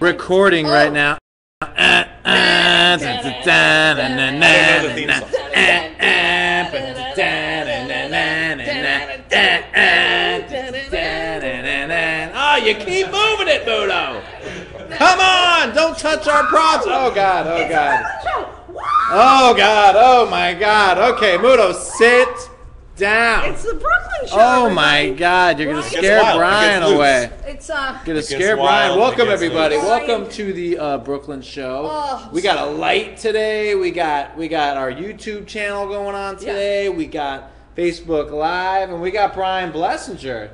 recording right now. Oh, you keep moving it, Muto. Come on, don't touch our props. Oh God, oh God. Oh God, oh my God. Okay, Muto, sit down. It's the Brooklyn show. Oh my everybody. God, you're gonna Right. scare Gets wild, it Brian gets away. It's uh. Gonna scare wild, Brian. it Welcome gets everybody. loose. Welcome to the uh, Brooklyn show. Oh. we got a light today. We got we got our YouTube channel going on today. We got Facebook Live, and we got Brian Blessinger.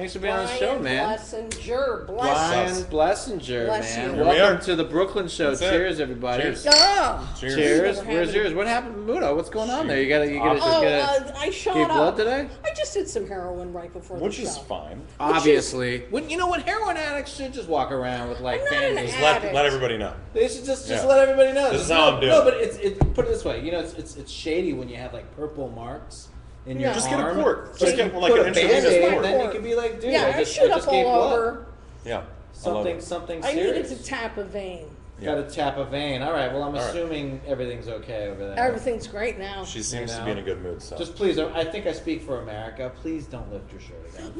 Thanks for being on the show, Brian man. Blessinger, bless. Brian Blessinger, Bless man. you. Here we Welcome are. to the Brooklyn show. That's it. Cheers, everybody. Cheers. Oh, Cheers. Cheers. Never Where's had yours? What happened to Muto? What's going on there? You gotta, you gotta, oh you gotta uh, I shot gave up. blood today. I just did some heroin right before Which the show. Which is fine. Obviously, when you know what heroin addicts should just walk around with like I'm not an band-aids. addict. Let, let everybody know. They should just just Yeah. let everybody know. This is no, how I'm doing No, it. but it's it, put it this way. You know, it's it's, it's shady when you have like purple marks in your Yeah. Just get a port. Just get, like, a an intravenous Band-Aid, port. and then you Port. could be like, dude, Yeah, I I just, shoot I up just gave all blood. over. Yeah. I love Something it. something I serious. needed to tap a vein. Got to tap a vein. All right. Well, I'm All right. assuming everything's okay over there. Everything's great now. She seems You to be in a good mood, so. Just please, I think I speak for America. Please don't lift your shirt again.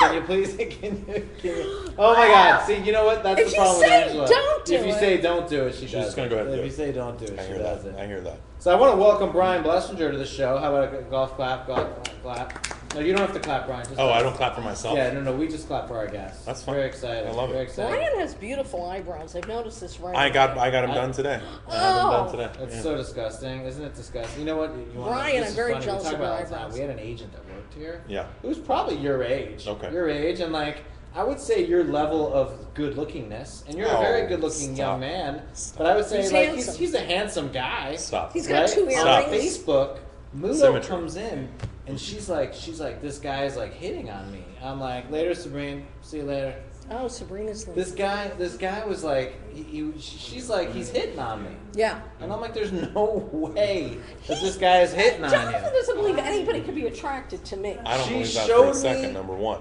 Can you please? Can you, can you? Oh my God! See, you know what? That's If the you problem say with Angela. don't do if you it- say don't do it, she She's does. just gonna it. go ahead and If do you it. say don't do it, I she hear does that. it. I hear that. So I want to welcome Brian Blessinger to the show. How about a golf clap, golf clap, clap? No, you don't have to clap, Brian. Just Oh, I don't clap for myself? Yeah, no, no, we just clap for our guests. That's fine. Very excited. I love it. Very excited. Brian has beautiful eyebrows. I've noticed this right I got away. I got him I- done today. I have them Oh. done today. It's Yeah. so disgusting, isn't it? Disgusting. You know what? You wanna- Brian, this I'm is very funny. jealous we talk of about your it all the time. eyebrows. We had an agent that worked here. Yeah. Who's probably your age. Okay. Your age, and like I would say your level of good lookingness, and you're a Oh, very good looking stop. young man. Stop. But I would say He's like he's, handsome. he's a handsome guy. Stop. He's got right? two Stop. On earrings. Facebook, Muto Symmetry. comes in and she's like, she's like, this guy's like hitting on me. I'm like, later, Sabrina. See you later. Oh, Sabrina's leaving. This guy, this guy was like, he, he, she's like, he's hitting on me. Yeah. And I'm like, there's no way that this guy is hitting on Jonathan you. doesn't believe anybody could be attracted to me. I don't She believe that for showed a second, me- number one.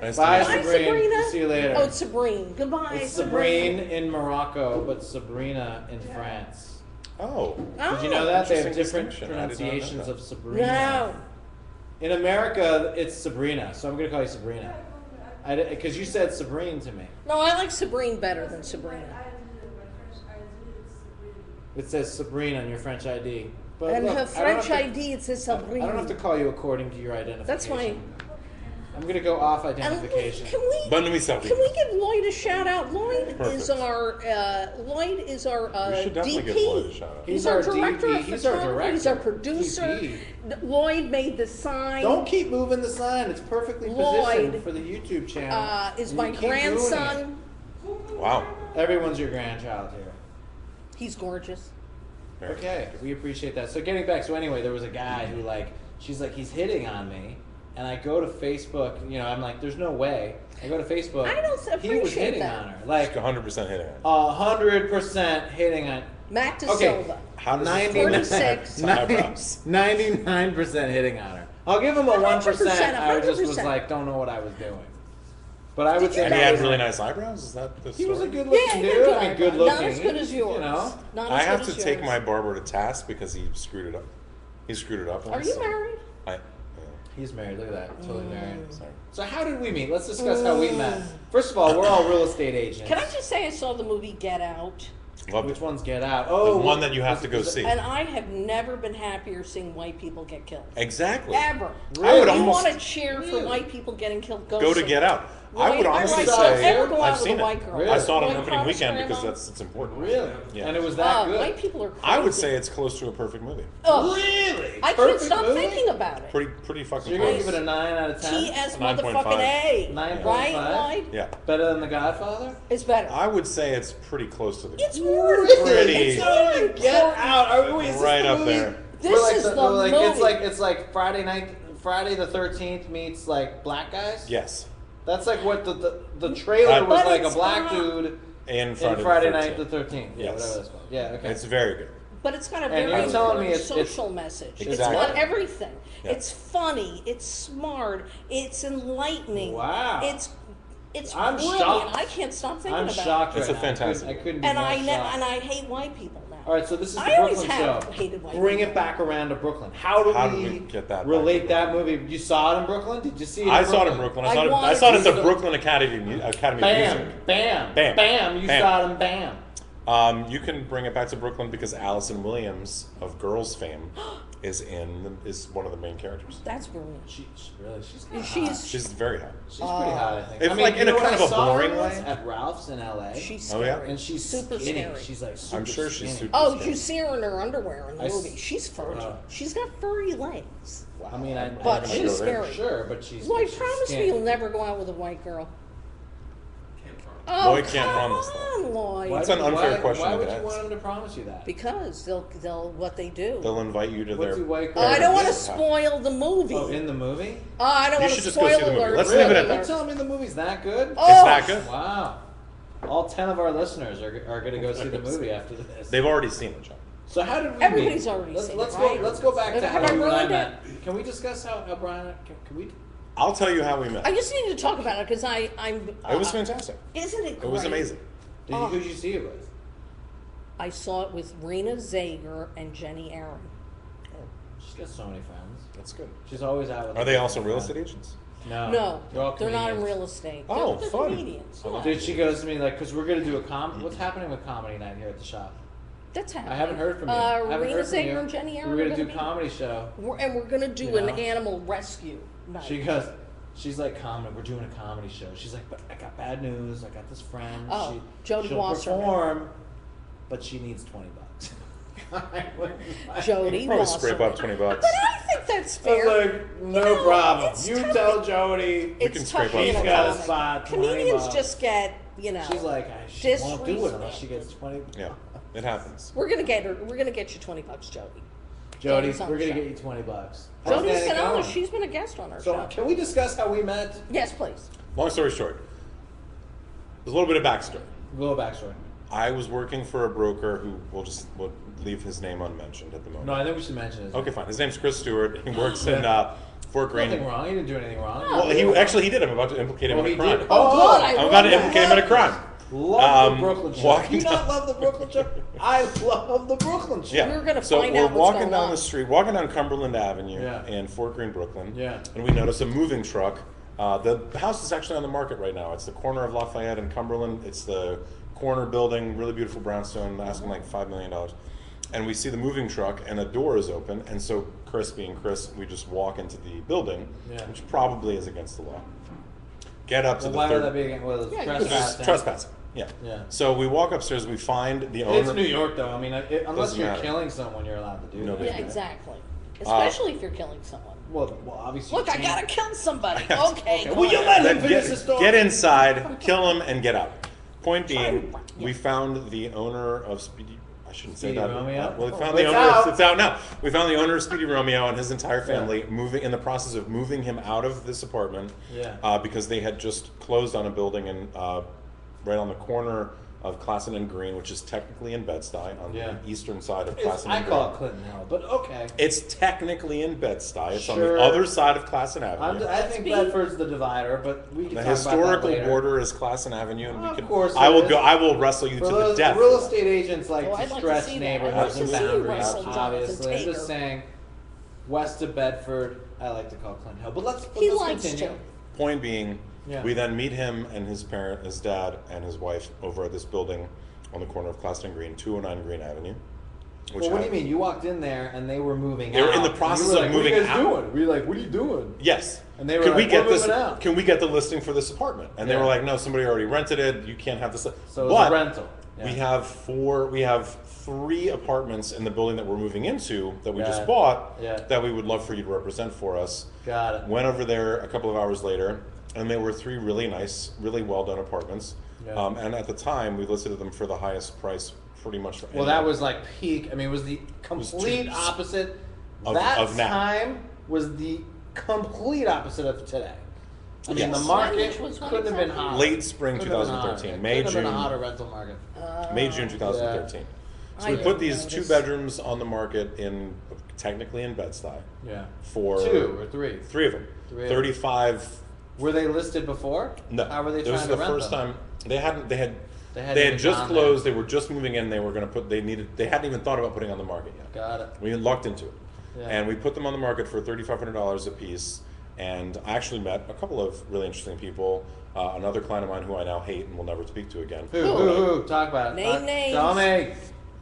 Nice Bye, to meet Bye, you. Sabrina. Sabrina. See you later. Oh, it's Sabrina. Goodbye, It's Sabrina. Sabrine in Morocco, but Sabrina in France. Oh. Oh. Did you oh. know that? They have Interesting different distinction. I did not know pronunciations that. of Sabrina. No. In America, it's Sabrina, so I'm going to call you Sabrina. I Because you said Sabrine to me. No, I like Sabrine better than Sabrina. It says Sabrine on your French ID. But And look, her I don't French have to- ID, it says Sabrine. I Sabrina. don't have to call you according to your identification. That's fine. I'm going to go off identification. can we But let me stop can we give Lloyd a shout out? Lloyd is our uh, Lloyd is our uh, We should definitely DP. give Lloyd a shout out. He's, He's our, our director DP. of He's our photography. He's our producer. DP. Lloyd made the sign. Don't keep moving the sign. It's perfectly Lloyd, positioned for the YouTube channel. uh, is You my keep ruining it. grandson. Wow. Everyone's your grandchild here. He's gorgeous. Very Okay, we appreciate that. So getting back, so anyway, there was a guy who like, she's like, he's hitting on me, and I go to Facebook. You know, I'm like, there's no way. I go to Facebook. I don't appreciate He was hitting that. on her, like 100% hitting it. a hundred percent hitting on. Matt De Okay. Silva. How does Ninety this nine, 46. Eyebrows. ninety-nine percent hitting on her. I'll give him a one 100%, percent. I just was 100%. like, don't know what I was doing. But I would Did say And he that had was- really nice eyebrows? Is that the He was a story? good Yeah, looking he had dude. good I mean, good eyebrows. looking. Not as good as yours. You know. Not I have good to as take yours. my barber to task because he screwed it up. He screwed it up. Are once, you so married? I, yeah, He's married. Look at that. Totally mm. married. sorry. So how did we meet? Let's discuss how we met. Mm. First of all, we're all real estate agents. Can I just say I saw the movie Get Out, Loved Which it. one's Get Out? Oh, one that you have to go see. and I have never been happier seeing white people get killed. Exactly. Ever. I would you almost want to cheer for Really? white people getting killed? Go, go to get it. Out. I would honestly white saw. Ever go I've with seen a white it. girl? Really? I saw it on White opening promise weekend because grandma? that's it's important. Really? Yeah. And it was that Oh, good. white people are crazy. I would say it's close to a perfect movie. Ugh. Really? I can't Perfect stop movie? thinking about it. Pretty pretty So fucking you're gonna close. give it a nine out of ten? TS 9.5. motherfucking A. 9.5? Right, Lloyd? yeah. Better than The Godfather? It's better. I would say it's pretty close to the it's more. Pretty- It's Not even more Get. Out. Are we, wait, is this right the up movie there. This where, like, is the, the like movie. it's like it's like Friday night, Friday the Thirteenth meets like black guys. Yes. That's like what the the, the trailer Uh, was But like a it's black not- dude And in Friday, Friday the Night the Thirteenth. Yeah, Yes. whatever that's called. Yeah, okay. It's very good. But it's got a And very you're telling me important it's- it's- social message. It's got everything. Yeah. It's funny. It's smart. It's enlightening. Wow. It's It's I'm brilliant. shocked. I can't stop thinking I'm about shocked. it. It's right a now. I couldn't- fantastic I couldn't be And more I ne- shocked. and I hate white people now. All right, so this is the I always Brooklyn have show. hated white Bring people. it back around to Brooklyn. How do How we, do we get that back relate to that movie? You saw it in Brooklyn? Did you see it? In I saw it in Brooklyn. I I saw it. I wanted saw it to at the see. Brooklyn Academy Mu- Academy of Bam, Music. bam, Bam. bam, You Bam. saw it in Bam. Um, you can bring it back to Brooklyn because Allison Williams of Girls fame is in the, is one of the main characters. That's brilliant. She, she really, she's kinda She's hot. She's very hot. she's pretty hot. I think. If, I mean, like, you in a know what kind I of a saw her boring once? way? at Ralph's in L.A. She's Oh, yeah? scary. and she's super skinny. scary. She's like super I'm sure she's skinny. super- Oh, scary. you see her in her underwear in the I s- movie. She's furry. Uh, She's got furry legs. I mean, I, But I, she's scary. Sure, but she's. Lloyd, she's promise me skinny. you'll never go out with a white girl. Oh, Lloyd can't come promise that. on, Lloyd. Why It's an would- unfair why, question Why to would ask. you want him to promise you that? Because they'll they'll what they do. They'll invite you to What's their. the white Oh, I don't want to spoil the movie. Oh, in the movie? Oh, I don't You want to should just go spoil see the movie. alert. Let's leave it at You're telling me the movie's that good? Oh. It's that good. Wow. All ten of our listeners are, are going to go see the movie after this. They've already seen it, John. So how did we Everybody's meet? already let's, seen let's it, go. right? Let's go back to Have how I you and I ruined met. Can we discuss how, how Brian? Can, can we? I'll tell you how we met. I just need to talk about it because I I'm. it was uh, fantastic. Isn't it? Great? It was amazing. Did Oh. you, who did you see it with? I saw it with Rena Zager and Jenny Aaron. She's got so many friends. That's good. She's always out with. Are they also real estate agents? No, no, they're all they're not in comedians. real estate. Oh, they're, they're fun. comedians. I yeah. love Dude, she goes to me like, because we're gonna do a com. What's happening with comedy night here at the shop? That's happening. I haven't heard from you. Uh, I haven't Rena heard from Zager and Jenny Aaron. We're are gonna do be- comedy show. We're, and we're gonna do You an know? animal rescue night. She goes, she's like, comedy. We're doing a comedy show. She's like, but I got bad news. I got this friend. Oh, she, Jodie she'll Wasserman. perform, but she needs twenty bucks. I was like- Jody Probably Wasserman. scrape up twenty bucks. But I think that's I was fair. like, no You know, problem. it's You tough tell Jody. it's can tough scrape up being She's got a spot, Comedians just get, you know. She's like, I, she won't do it unless she gets twenty. Bucks. Yeah, it happens. We're gonna get her. We're gonna get you twenty bucks, Jody. Jody, Jody's we're gonna show. get you twenty bucks. How's Jody's that been on. going? She's been a guest on our So show. can we discuss how we met? Yes, please. Long story short, there's a little bit of backstory. A little backstory. I was working for a broker who will just will leave his name unmentioned at the moment. No, I think we should mention his. Okay, fine. His name's Chris Stewart. He works in uh, Fort Greene. Nothing wrong. He didn't do anything wrong. Well, he actually he did. I'm about to implicate him Oh, in a he crime. did. Oh, good, I I'm about to implicate him in a crime. Love Um, the Brooklyn show. walking Do you not down- love the Brooklyn show? I love the Brooklyn show. Yeah. We're gonna so find we're out what's walking going down on. the street, walking down Cumberland Avenue Yeah. in Fort Greene, Brooklyn. Yeah. And we notice a moving truck. Uh, the house is actually on the market right now. It's the corner of Lafayette and Cumberland. It's the corner building, really beautiful brownstone, asking like five million dollars. And we see the moving truck, and the door is open. And so, Chris, being Chris, we just walk into the building, Yeah. which probably is against the law. Get up to Well, the why third. would that be again? Well, it's Yeah, It's trespassing. trespassing. Yeah. Yeah. So we walk upstairs. We find the owner. It's New York, though. I mean, it, unless Doesn't you're matter. killing someone, you're allowed to do No that. big Yeah, deal. exactly. Uh, Especially if you're killing someone. Well, well, obviously. Look, you I can't- gotta kill somebody. Okay. Will you fine. let him Then finish the story? get, get inside, kill him, and get out. Point being, we found the owner of Speedy. I shouldn't say Speedy that. Romeo? Uh, well, we Oh, found the it's owner. out. It's out now. We found the owner of Speedy Romeo and his entire family moving in the process of moving him out of this apartment. Yeah. Uh, because they had just closed on a building and uh, right on the corner of Classon and Greene, which is technically in Bed-Stuy on Yeah. the eastern side of It's- Classon I and call it Clinton Hill, but okay. It's technically in Bed-Stuy. It's on the other side of Classon I'm, Avenue. I think Speed. Bedford's the divider, but we can The talk about that historical later. border is Classon Avenue, and we can. Of course I will is. go. I will wrestle you For to those the death. real estate agents like Oh, to I'd like to stretch neighborhoods and like to see you boundaries, obviously. I'm just saying, west of Bedford, I like to call Clinton Hill. But let's, He let's likes continue. to. Point being, Yeah. we then meet him and his parent, his dad, and his wife over at this building on the corner of Classon and Greene, 209 Greene Avenue. Which Well, what do you mean? You walked in there and they were moving They were out. in the process of like, moving What are you guys out. doing? We were like, what are you doing? Yes. And they were Can we like, get "We're this? out." Can we get the listing for this apartment? And they were like, No, somebody already rented it. You can't have this. So but a rental. Yeah. We have four. We have three apartments in the building that we're moving into that we Got just it. bought. Yeah. That we would love for you to represent for us. Got it. Went over there a couple of hours later, and they were three really nice, really well done apartments. Yeah. Um, and at the time, we listed them for the highest price, pretty much. For Well, any- that was like peak. I mean, it was the complete two- opposite. of- that of now. time was the complete opposite of today. I mean, Yes. the market was when couldn't have been exactly? hotter. Late spring Couldn't 2013, hotter. May, couldn't have been June. a hotter rental market. May June 2013. So I we put didn't these two bedrooms on the market in technically in Bed-Stuy Yeah. for Two or three. three of them, Three of them. 35 Were they listed before? No, How were they this trying was to the first them? time they hadn't. They had. They They, hadn't had just gone there. closed. They were just moving in. They were going to put. They needed. They hadn't even thought about putting on the market yet. Got it. We lucked into it, Yeah. and we put them on the market for thirty five hundred dollars a piece. And I actually met a couple of really interesting people. Uh, another client of mine who I now hate and will never speak to again. Who? Who? Who? Talk about it. Name Talk- names. Tell me.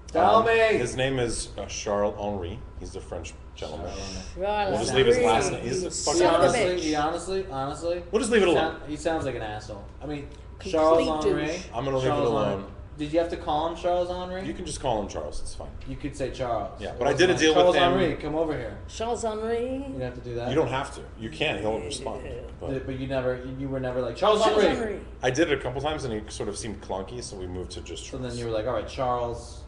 Tell Um, me. His name is uh, Charles Henri. He's a French gentleman. Right, We'll just leave his last name. He's a fucking He son of a honestly, bitch. he honestly, honestly. We'll just leave it alone. he sounds like an asshole. I mean, Complete Charles douche. Henri. I'm gonna leave it alone. Henri. Did you have to call him Charles Henri? You can just call him Charles. It's fine. You could say Charles. Yeah, It but I did a like, deal with Charles him- Henri, come over here. Charles Henri. You have to do that. You don't have to. You can. He'll respond. But, But but you never, you were never like Charles, Charles Henri. Henri. I did it a couple times, and he sort of seemed clunky, so we moved to just. So then you were like, all right, Charles.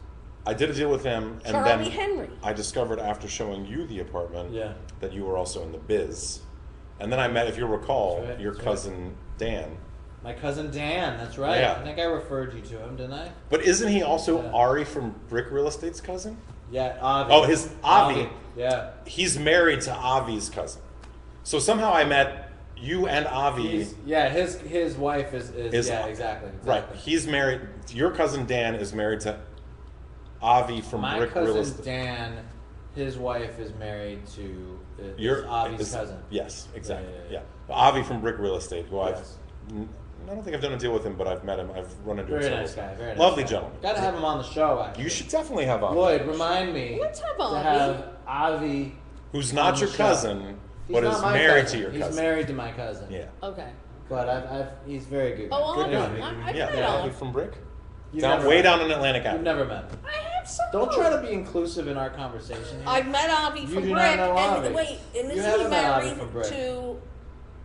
I did a deal with him, and Charlie then Henry. I discovered after showing you the apartment Yeah. that you were also in the biz. And then I met, if you recall, That's right, your that's right. cousin Dan. My cousin Dan. That's right. Yeah. I think I referred you to him, didn't I? But isn't he also Yeah. Ari from Brick Real Estate's cousin? Yeah. Avi. Oh, his Avi. Yeah. He's married to Avi's cousin. So somehow I met you and Avi. He's, yeah. His his wife is, is, Is- yeah exactly, Right. He's married. Your cousin Dan is married to Avi from My Brick Real cousin Estate. Dan, his wife is married to uh, is Your Avi's is- cousin. Yes, exactly. yeah, Yeah, yeah. Avi from Brick Real Estate, who Yes. I've. n- I don't think I've done a deal with him, but I've met him. I've run into Very him. nice several guy. times. Very nice Lovely guy. gentleman. Got to have him on the show. Actually. You should definitely have Avi. Lloyd, remind me. Let's have to Avi. have Avi. Who's on not the your show. cousin, He's but not is my married cousin. to your cousin. He's married to my cousin. Yeah. Okay. But I've, I've, he's very good. Oh, Good Avi. guy. I- I've yeah, met yeah. Avi. Avi from Brick. You've down never way met down in Atlantic Avenue. You've never met him. I have some. Don't try to be inclusive in our conversation. here. I've met Avi You from do Brick, not know and Avi. wait, and You is haven't he met Avi married from Brick. to?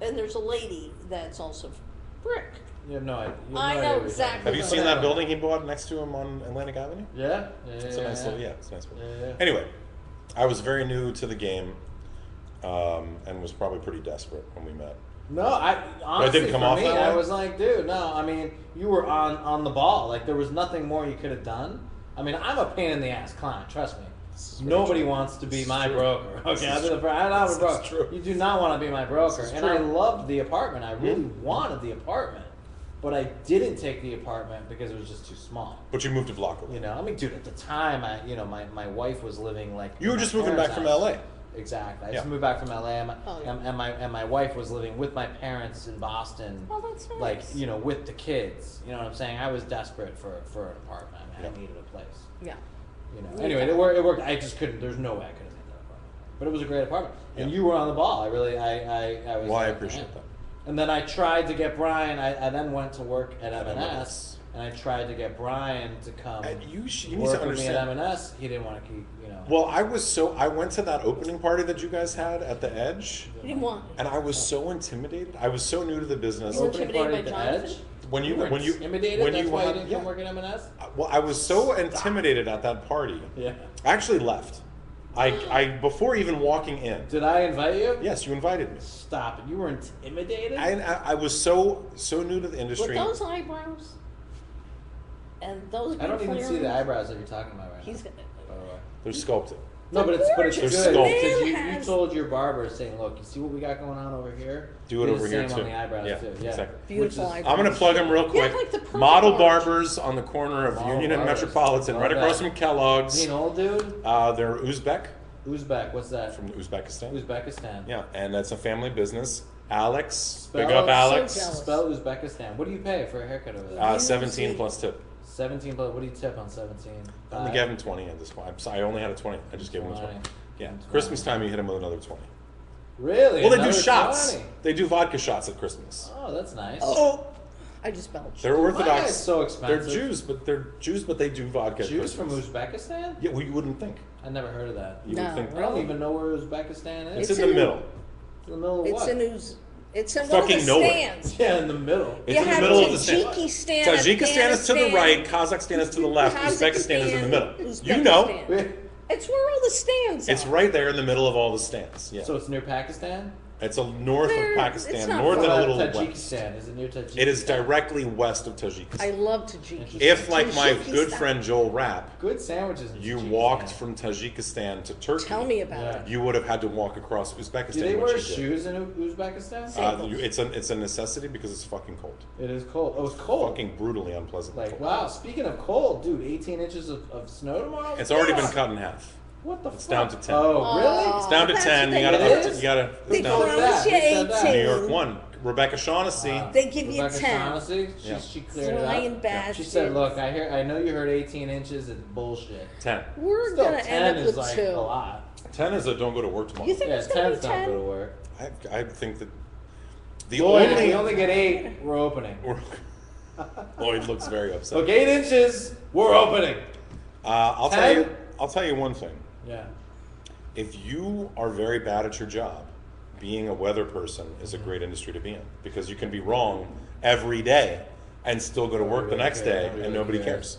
And there's a lady that's also from Brick. You have no idea. You have I no know idea what you're exactly Have you talking seen that building he bought next to him on Atlantic Avenue? Yeah. Yeah. yeah It's a nice yeah. little, yeah, it's a nice building. Yeah, yeah. Anyway, I was very new to the game, um, and was probably pretty desperate when we met. No, I honestly didn't come for off me, that I was like, dude, no. I mean, you were on on the ball. Like there was nothing more you could have done. I mean, I'm a pain in the ass client. Trust me. This is very Nobody true. wants to be This my broker. Okay, I'm, the. I'm not a broker. true. You do not want to be my broker. And I loved the apartment. I really Mhm. wanted the apartment, but I didn't take the apartment because it was just too small. But you moved to Vlocko. You know, I mean, dude, at the time, I you know, my, my wife was living like You were just moving back parents' from. LA. Exactly. I Yeah. just moved back from LA, and my, Oh, yeah. and, and my and my wife was living with my parents in Boston. Oh, that's nice. Like you know, with the kids. You know what I'm saying? I was desperate for for an apartment. I, Yeah. I needed a place. Yeah. You know. Yeah. Anyway, it worked. It worked. I just couldn't. There's no way I could have made that apartment. But it was a great apartment, and Yeah. you were on the ball. I really, I, I, I was. Well, I like, appreciate man. that. And then I tried to get Brian. I, I then went to work at At MNS, MNS. And I tried to get Brian to come Uh, you, sh- you need work to with me at. MNS. He didn't want to keep. You know. Well, I was so I went to that opening party that you guys had at the Edge, You didn't want. and I was so intimidated. I was so new to the business. You were Opening intimidated party by at the Edge. When you were when you intimidated, when that's you why you had- didn't yeah. come work at MNS. Well, I was so intimidated at that party. Yeah. I actually left. I, I before even walking in. Did I invite you? Yes, you invited me. Stop it! You were intimidated. I, I, I was so so new to the With industry. those eyebrows and those. I don't beautiful even see the earrings, eyebrows that you're talking about right He's now. got. by the way. They're sculpted. No, but it's but it's. They're good sculpted. because you, you told your barber saying, "Look, you see what we got going on over here? Do it Do over the here, same too." on the eyebrows Yeah, too." Yeah, exactly. Beautiful Which is- eyebrows. I'm gonna plug them real Yeah, quick. like the perfect Model orange. barbers on the corner of Model Union and barbers. Metropolitan, right across that. from Kellogg's. Is he an old dude? Uh, they're Uzbek Uzbek. What's that? from Uzbekistan. Uzbekistan. Yeah, and that's a family business. Alex, Spell- big up so Alex. jealous. Spell Uzbekistan. What do you pay for a haircut over there? Uh, 17 plus tip. Seventeen. But what do you tip on seventeen? I only Five? gave him 20 at this point. I'm sorry, I only had a 20. I just gave him a 20. 20. Yeah, 20. Christmas time you hit him with another 20. Really? Well, they do shots. 20? They do vodka shots at Christmas. Oh, that's nice. Oh, oh. I just belched. they're Why Orthodox. is so They're? Jews, but they're Jews, but they do vodka. at Jews from Christmas. Uzbekistan? Yeah, well, you wouldn't think. I never heard of that. You No, would think. I don't even know where Uzbekistan is. It's in the in- middle. in the middle of It's what? in Uz. It's in one of Fucking the nowhere. stands. yeah, in the middle. It's you in the have middle of the stand. Tajikistan, Tajikistan is to the Afghanistan, right, Kazakhstan is to the left, Uzbekistan is in the middle. Uzbekistan. You know, It's where all the stands it's are. right there in the middle of all the stands. Yeah. So it's near Pakistan. It's a north There- of Pakistan, it's not north and a little about west. Tajikistan? Is it near Tajikistan? It is directly west of Tajikistan. I love Tajikistan. if, like my good Tajikistan. friend Joel Rapp, Good sandwiches. In you Tajikistan. walked from Tajikistan to Turkey, Tell me about Yeah. it. you would have had to walk across Uzbekistan. Do they which wear you did. shoes in U- Uzbekistan? Uh, you- it's a it's a necessity because it's fucking cold. It is cold. Oh, it's cold. Fucking brutally unpleasant. Like cold. wow. Speaking of cold, dude, 18 inches of, of snow tomorrow. It's already been cut in half. What the It's fuck? down to 10. Oh, really? It's down to that's ten. what You gotta they up do. to, you gotta. They it's down to- promise promise you? Who said that? 18. New York One. Rebecca Shaughnessy. Wow. They give you Rebecca 10. Shaughnessy, she, Yeah. she cleared Flying it up. bastards. She said, "Look, I hear, I know you heard 18 inches. It's bullshit. ten. We're Still, gonna 10 end up is with like two. a lot. Ten is a don't go to work tomorrow. You think Yeah, it's gonna be 10's not go to ten? work. I, I think that the Lloyd, if only we only get eight, we're opening. Lloyd looks very upset. Look, eight inches, we're opening. Uh, I'll 10? tell you. I'll tell you one thing. Yeah. If you are very bad at your job, being a weather person is a mm-hmm. great industry to be in because you can be wrong every day and still go to work the next day Nobody and nobody cares. cares.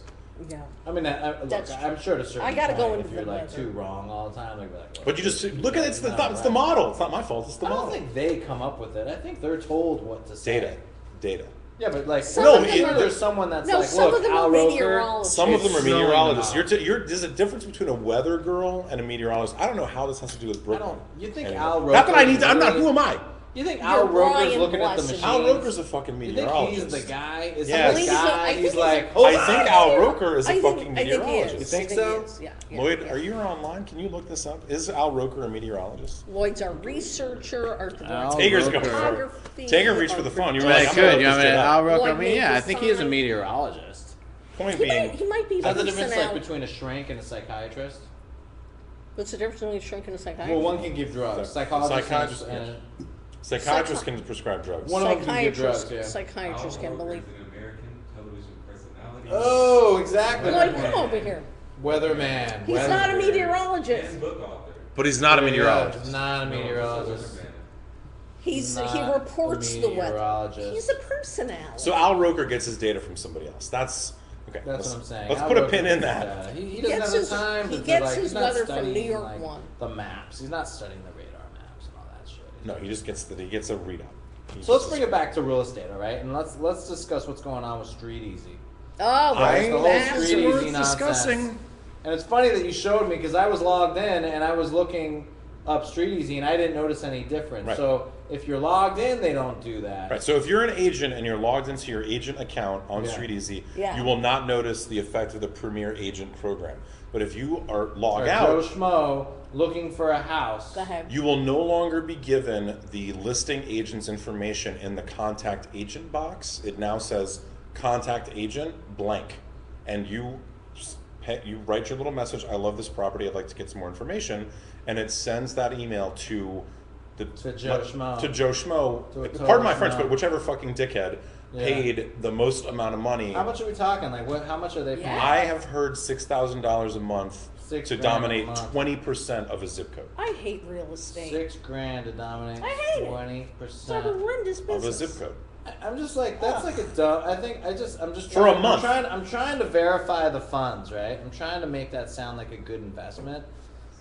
Yeah. I mean, I, I, look, That's I'm sure to a certain I gotta go point, into if you're the like weather. too wrong all the time, like, like But you just look at it, it's the No, thought, it's the model. It's not my fault. It's the model. I don't model. think they come up with it. I think they're told what to say. Data, data. Yeah, but like, Some No, I'm of sure them are- there's someone that's No, like, some look, of them Al are Roker, meteorologists. Some of them are snowing meteorologists. You're, t- you're, there's a difference between a weather girl and a meteorologist. I don't know how this has to do with I Brooklyn. don't. You think Anyway. Al Roker? How can I need to? I'm not. Who am I? You think You're Al Roker's Brian looking at the Blessing. machines? Al Roker's a fucking You think meteorologist. he's the guy? Is Yes. he I the think he's a- I guy? think He's he's a- like, I hold think. Al Roker is a I think, fucking I think he meteorologist. is. You think I so? is. Yeah, yeah, Lloyd, yeah. are you online? Can you look this up? Is Al Roker a meteorologist? Lloyd's our researcher, our Al Tager's Roker. going for it. photography. Taker reached for the phone. You were Well, like, I I'm gonna could. look You know, this I mean, shit up. Al Roker. I Lloyd mean, yeah, I think he is a sign. meteorologist. Point He being, might, he might be What's the difference like personality. between a shrink and a psychiatrist? What's the difference between a shrink and a psychiatrist? Well, one can give drugs. Psychologist. Psychiatrist, and, psychiatrists Psychi- can prescribe drugs. One of them can give psychiatrist, drugs, yeah. psychiatrist Al can believe. an American television personality. Oh, exactly. Lloyd, come over here. Weatherman. He's Weatherman. not a meteorologist. And book author. But he's not a Yeah, meteorologist. Not a meteorologist. Weatherman. He's he reports the weather. meteorologist. He's a personality. So Al Roker gets his data from somebody else. That's okay. That's let's, what I'm saying. Let's Al put a Roker pin in gets that. data. He, he He doesn't gets have the his- time. he to, gets like, his he's not weather from studying, New York like, One. The maps. He's not studying the radar maps and all that shit. No, he just gets the he gets a readout. He So let's bring it back to real estate, all right? And let's let's discuss what's going on with StreetEasy. oh, I- the whole that's street easy nonsense. discussing. And it's funny that you showed me because I was logged in and I was looking up StreetEasy and I didn't notice any difference. Right. So if you're logged in, they don't do that. Right. So if you're an agent and you're logged into your agent account on Yeah. StreetEasy, Yeah. you will not notice the effect of the Premier Agent program. But if you are log Or Joe out, Schmo looking for a house. Go ahead. you will no longer be given the listing agent's information in the contact agent box. It now says contact agent blank, and you s- pe- you write your little message. I love this property. I'd like to get some more information, and it sends that email to the To Joe Schmo. To Joe Schmo. To a Pardon my French, schmo. but whichever fucking dickhead Yeah. paid the most amount of money. How much are we talking? Like what? How much are they paying? Yeah. I have heard six thousand dollars a month Six to dominate month. twenty percent of a zip code. I hate real estate. Six grand to dominate I hate it. twenty It's a percent. horrendous Of a zip code. I'm just like that's like a dumb. I think I just I'm just For a month. I'm trying, I'm trying to verify the funds, right? I'm trying to make that sound like a good investment.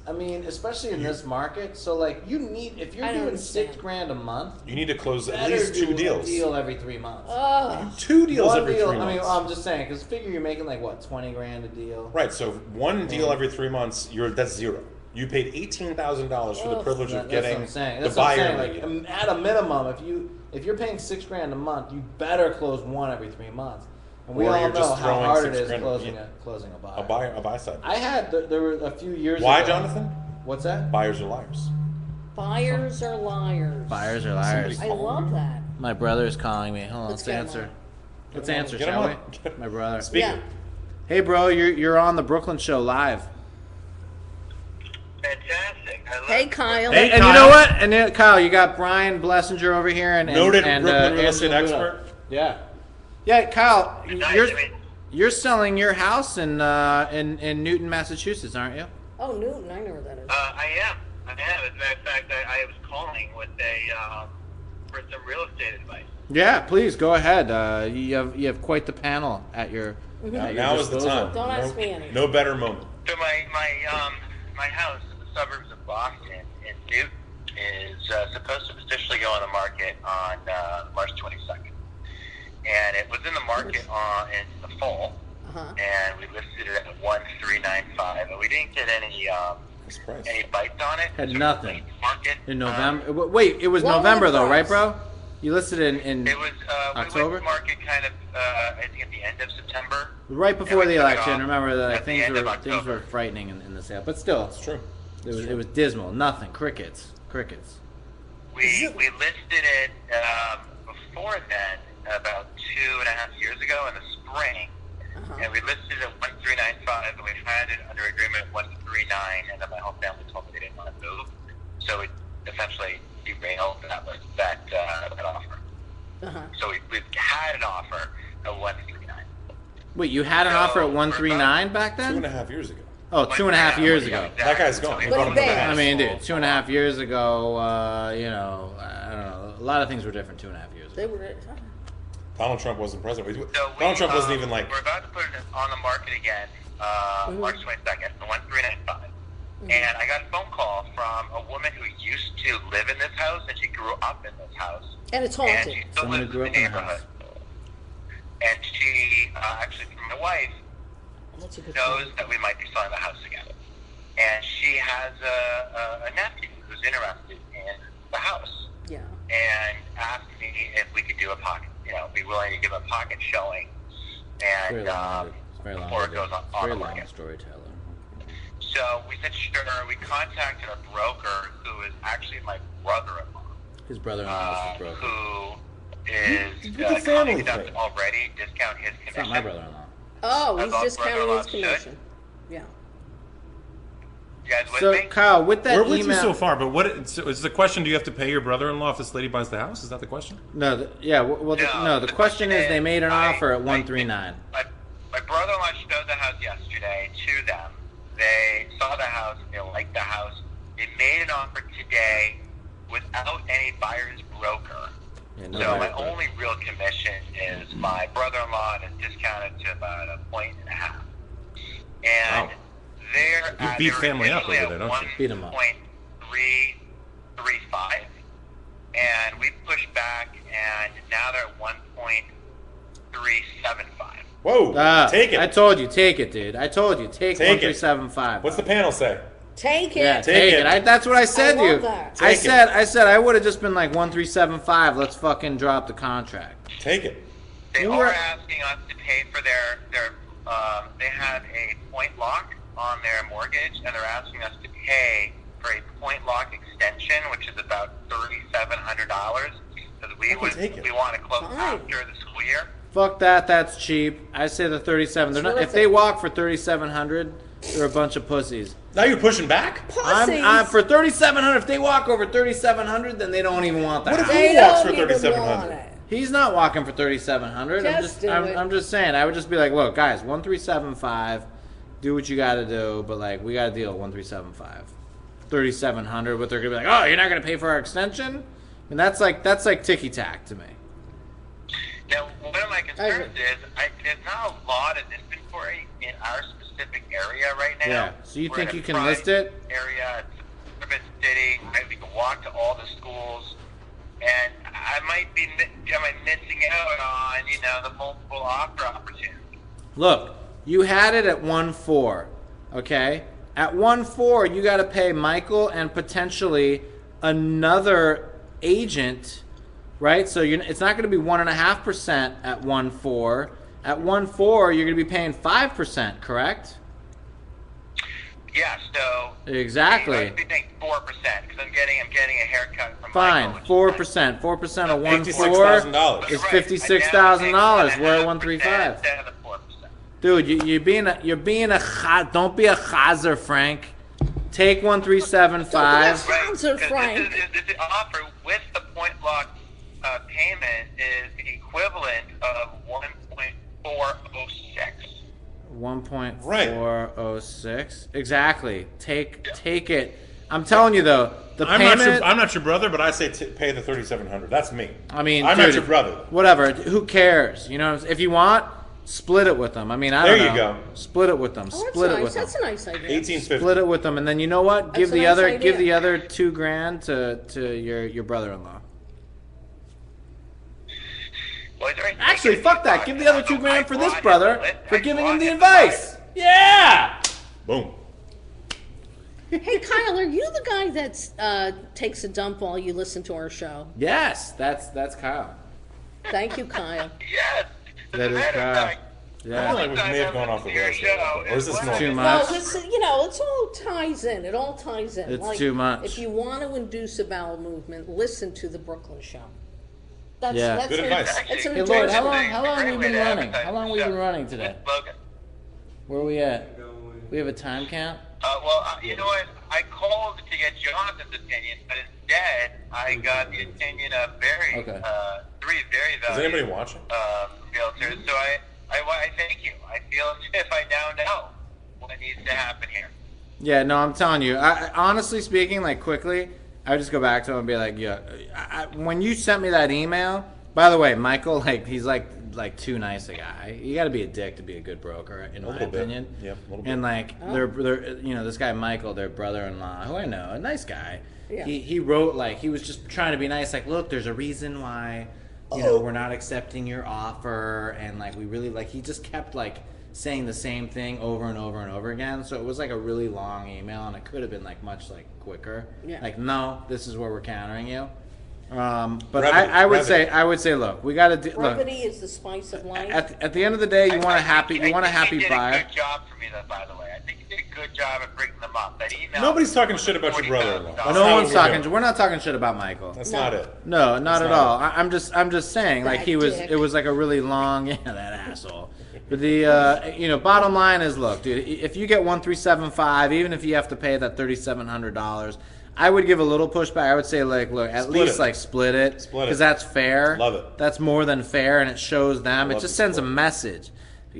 I mean, especially in this market. So like, you need if you're I don't doing six understand. grand a month, You need to close at better least do two a deals. deal every three months. Ugh. Two deals One every deal. three I mean. I'm just saying because figure you're making like what twenty grand a deal. right. So one deal Yeah. every three months, you're that's zero. You paid eighteen thousand dollars for the Ugh. privilege That- of that's getting what I'm saying. the That's what I'm buyer saying. Like media. um, at a minimum, if you if you're paying six grand a month, you better close one every three months. And we all you're know just how throwing hard it six is grand- closing yeah. a closing a buyer. a buyer, a buy side. I had there, there were a few years. Why, ago- Jonathan? What's that? Buyers are liars. Buyers are liars. Buyers are liars. I love that. My brother is calling me. Hold on, Let's let's, answer. Let's Get on. answer, Get shall on. we? My brother. Speaker. Yeah. Hey, bro, you're you're on the Brooklyn show live. Fantastic. I love Hey, Kyle. Hey, and you know what? And then, Kyle, you got Brian Blessinger over here, and, and Noted and, Brooklyn uh, real estate expert. Yeah. Yeah, Kyle, Nice, you're I mean- you're selling your house in uh, in in Newton, Massachusetts, aren't you? Oh, Newton, I know where that is. Uh, I am. I am. As a matter of fact, I, I was calling with a um, for some real estate advice. Yeah, please go ahead. Uh, you have you have quite the panel at your. Now, at your now is the time. Don't no, ask me anything. No better moment. So my my um my house in the suburbs of Boston in Newton. is uh, supposed to officially go on the market on uh, March 22nd. And it was in the market on, in the fall, Uh-huh. and we listed it at 1395 and we didn't get any um, What's the price? any bites on it. Had So nothing. Market, In um, November. w- Wait, it was What was November though, right, bro? You listed it in, in It was uh, we October? went to market kind of uh, I think at the end of September. right before the election. Remember that things were things were frightening in, in the sale, but still, It's true. it was it was dismal. Nothing. Crickets. Crickets. We we listed it um, before then, about two and a half years ago in the spring, Uh-huh. and we listed it at one three nine five, and we had it under agreement at one three nine, and then my whole family told me they didn't want to move, so it essentially derailed that that uh, that offer. Uh-huh. So we we had an offer at one three nine. Wait, you had an So, offer at one three nine back Two and a then? half years ago. Oh, two and a half years ago. That guy's gone. He brought him to the then- house. I mean, dude, two and a half years ago. Uh, you know, I don't know. A lot of things were different two and a half years ago. They were. Donald Trump wasn't president. We- So we, Donald Trump wasn't um, even like. We're about to put it on the market again, uh, Mhm. March 22nd, the 1395. Mm-hmm. And I got a phone call from a woman who used to live in this house, and she grew up in this house. And it's haunted. And haunted. she still Someone lives grew in up the in the house. neighborhood. And she, uh, actually, through my wife, That's knows point. that we might be selling the house together. And she has a, a, a nephew who's interested in the house Yeah. and asked me if we could do a pocket, you know, be willing to give a pocket showing, It's very and long. um, It's very long. before it goes on, It's on very the long market. storyteller. So we said sure. We contacted a broker who is actually my brother-in-law, His brother-in-law uh, was broken. who is It's with uh, the family coming up already discount his It's commission. not my brother-in-law. Oh, he's discounting his brother-in-law should. Commission. Yeah. You guys with So, me? Kyle, with that We're with email, you so far, but what so is the question? Do you have to pay your brother-in-law if this lady buys the house? Is that the question? no, the, yeah, well, well, the, No, no. The, the question question is, they made an I- offer at one three nine. My, my brother-in-law showed the house yesterday to them. They saw the house. They liked the house. They made an offer today without any buyer's broker. Yeah, no so my broker. only real commission is my brother-in-law, and it's discounted to about a point and a half. And Wow. They're You at, beat family up initially over there, don't you? Beat 'em up. 1.335, and we pushed back, and now they're at 1.375. Whoa! Ah, take it. I told you, take it, dude. I told you, take, Take one it. three seven five. What's the panel say? Take it. Yeah, Take take, it. it. I, that's what I said to you. that. I Take it. said, I said, I would have just been like one three seven five. Let's fucking drop the contract. Take it. They You are were- asking us to pay for their their. Um, they had a point lock on their mortgage, and they're asking us to pay for a point lock extension, which is about thirty seven hundred dollars, because we would we want to close Fine. after the school year. Fuck that. That's cheap. I say the thirty seven. They're not. If they walk for thirty seven hundred, they're a bunch of pussies. Now you're pushing back. I'm, Pussies. I'm for thirty seven hundred. If they walk over thirty seven hundred, then they don't even want that. What if house. he They walks don't for even 3,700? want it. He's not walking for thirty seven hundred. I'm Just just, do I'm, it. I'm just saying. I would just be like, look, guys, one three seven five. Do what you got to do, but like, we got to deal at one three seven five. Thirty seven hundred, but they're gonna be like, oh, you're not gonna pay for our extension, and that's like that's like ticky tack to me. Now, one of my concerns is I, there's not a lot of inventory in our specific area right now. Yeah, so you We're think in a you can list it? Area, it's a suburban city. Right? We can walk to all the schools, and I might be am I missing out on you know the multiple offer opportunities. Look, you had it at one four, okay? At one four, you got to pay Michael and potentially another agent, right? So you're, it's not going to be one and a half percent at one four. At one four, you're going to be paying five percent, correct? Yeah, so Exactly. I would think four percent because I'm getting I'm getting a haircut from Michael, Fine, four percent, Four percent of one four is Right. fifty-six I now thousand take dollars. 1.5% We're at one three five. Instead of the four percent. Dude, you, you're being a you're being a cha- don't be a chazer, Frank. Take one three seven five. Right. Sponsor, because Frank. This, is, this is offer with the point lock uh, payment is the equivalent of one point four oh six. One point Right. four oh six. Exactly. Take take it. I'm telling you though, the I'm payment. not your I'm not your brother, but I say t- pay the thirty seven hundred. That's me. I mean, I'm dude, not your brother. Whatever. Who cares? You know, if you want, split it with them. I mean, I There don't know. you know. go. Split it with them. Oh, that's split it nice. with That's them. a nice idea. Eighteen fifty. Split it with them, and then you know what? give That's a the nice other, idea. give the other two grand to to your your brother-in-law. Well, he's already Actually, taken fuck it. that. Give the other two I grand for this brought brother him- for I giving him brought the him advice. Yeah. Boom. Hey, Kyle, are you the guy that uh, takes a dump while you listen to our show? Yes, that's that's Kyle. Thank you, Kyle. Yes. As That a is matter of Kyle. fact, I Yeah. feel like we may have gone off the rails here. Or is this more? Too Well, much. listen, you know, it's all ties in. It all ties in. It's Like, too much. If you want to induce a bowel movement, listen to the Brooklyn Show. That's, Yeah. that's Good an- advice. It's an Hey Lloyd, how long how long have we been running? How long have we been running today? Where are we at? We have a time count. Uh, well, uh, you know what? I called to get Jonathan's opinion, but instead I got the opinion of very Okay. uh, three very valuable. Is anybody watching? uh, realtors. So I, I, I thank you. I feel as if I now know what needs to happen here. Yeah, no, I'm telling you. I, I- honestly speaking, like quickly, I would just go back to him and be like, "Yeah." I, I, when you sent me that email, by the way, Michael, like he's like like too nice a guy. You got to be a dick to be a good broker, in my little bit. opinion. Yep, a little bit. And like oh. their, their, you know, this guy Michael, their brother-in-law, who I know, a nice guy. Yeah. He he wrote like he was just trying to be nice. Like, look, there's a reason why, you know, oh. we're not accepting your offer, and like we really like. He just kept like saying the same thing over and over and over again. So it was like a really long email, and it could have been like much like quicker. Yeah. Like, no, this is where we're countering you. Um, but Brevity, I, I would say brevity. I would say, look, we got to do. Look, Brevity is the spice of life. at the, at the end of the day, you want a happy you want a happy did buyer. a good job for me, though, by the way. I think you did a good job at bringing them up. That email. Nobody's talking shit about your brother-in-law. That's no not one's what we're talking. doing. We're not talking shit about Michael. That's No. not it. No, not That's at not all. it. I, I'm just, I'm just saying, like That he was, dick. it was like a really long, yeah, that asshole. But the, uh, you know, bottom line is, look, dude, i- if you get one three seven five, even if you have to pay that thirty seven hundred dollars, I would give a little pushback. I would say, like, look, at Split least it. like split it, Split it. because that's fair. Love it. That's more than fair, and it shows them. It Love just the sends a split. message.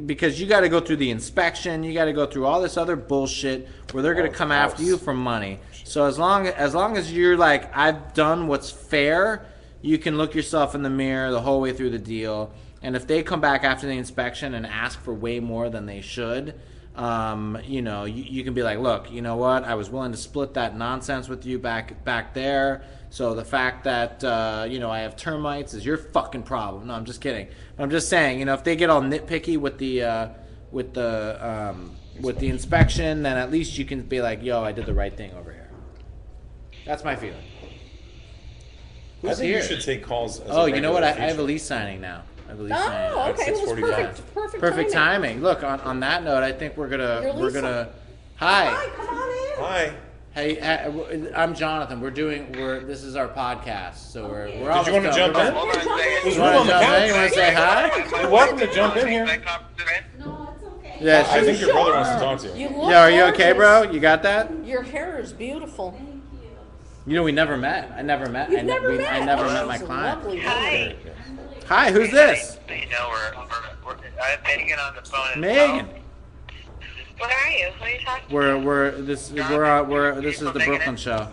Because you got to go through the inspection, you got to go through all this other bullshit where they're going Oh, to come after you for money. So as long as long as you're like, I've done what's fair, you can look yourself in the mirror the whole way through the deal. And if they come back after the inspection and ask for way more than they should, um, you know, you, you can be like, look, you know what? I was willing to split that nonsense with you back back there. So the fact that uh, you know I have termites is your fucking problem. No, I'm just kidding. I'm just saying, you know, if they get all nitpicky with the uh, with the um, with the inspection, then at least you can be like, yo, I did the right thing over here. That's my feeling. I think here? you should take calls. As Oh, you know what? I, I have a lease signing now. I have a lease oh, okay. It was perfect. Perfect. Perfect timing. timing. Look, on, on that note, I think we're gonna Your we're lease gonna. Hi, Hi. come on in. Hi. Hey, uh, I'm Jonathan. We're doing. We're. This is our podcast, so we're. we're Did almost you want to jump in? done. Hold on a second. There's room wanna on the jump in? couch. You want to say hi? You're welcome to jump in here. No, it's okay. Yeah. I think your brother wants to talk to you. You Yeah. Are you okay, bro? You got that? Your hair is beautiful. Thank you. You know, we never met. I never met. You've I, ne- never we- met. I never Oh, met my a client. lovely Hi. Woman. Hi. Who's this? So you know we're, we're, we're I have Megan on the phone as Megan. well. What are you? What are you talking We're we're this we're uh, we're this is the Brooklyn show.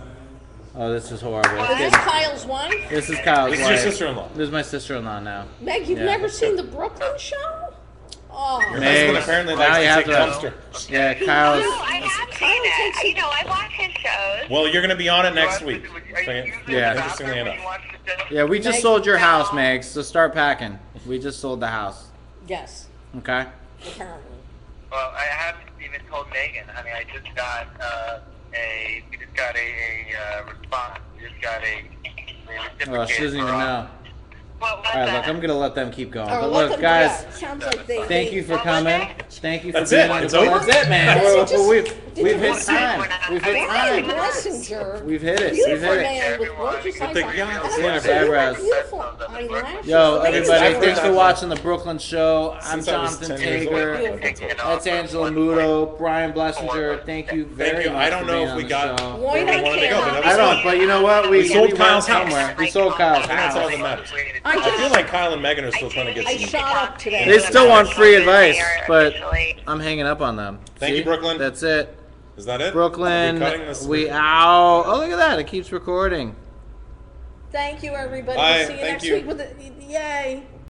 Oh, this is horrible. It's Is this Kyle's wife? This is Kyle's This is your sister-in-law. This is my sister-in-law now. Meg, you've Yeah. never seen the Brooklyn show? Oh, Your Meg, husband apparently now likes you to have take to- dumpster. Yeah, Kyle's. No, I have seen it. it- You know, I watch his shows. Well, you're going to be on it next week. So, Yeah. Interestingly enough. you watch the show? Yeah, we just Meg- sold your house, Meg. So start packing. We just sold the house. yes, Okay. apparently. Well, I haven't even told Megan. I mean, I just got uh, a we just got a, a uh, response. We just got a, a Oh, she doesn't even know. What was All right, that? look, I'm gonna let them keep going. Oh, But look, them- guys, yeah, sounds like they. thank they- you for What was coming. It? Thank you for That's being it. on It's the over? That's it, man. That's Well, it. Just- we've did we've you hit want- time. We've hit Hi, time. messenger. We've hit it. We've Beautiful hit it. man with gorgeous eyes. the And Yeah, said, you have eyebrows. Beautiful eyelashes. Yo, everybody, thanks for watching the Brooklyn Show. I'm Since I was Jonathan 10 years old. Tager. That's Angela Muto, Brian Blessinger. Thank you very Thank you. much. I don't for know being if on we the got show. Where we not wanted to go, but Cam? that I don't, but you know what? We, We sold went Kyle's house. somewhere. We sold Kyle's And that's all house. that matters. I I feel just, like Kyle and Megan are still trying to get I some. shot up today. They still want free advice, but Officially. I'm hanging up on them. Thank See? you, Brooklyn. That's it. Is that it? Brooklyn, we cutting this? we ow. Oh, look at that. It keeps recording. Thank you, everybody. Bye. See you Thank next you. week with the, yay.